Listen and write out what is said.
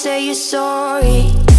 say you're sorry.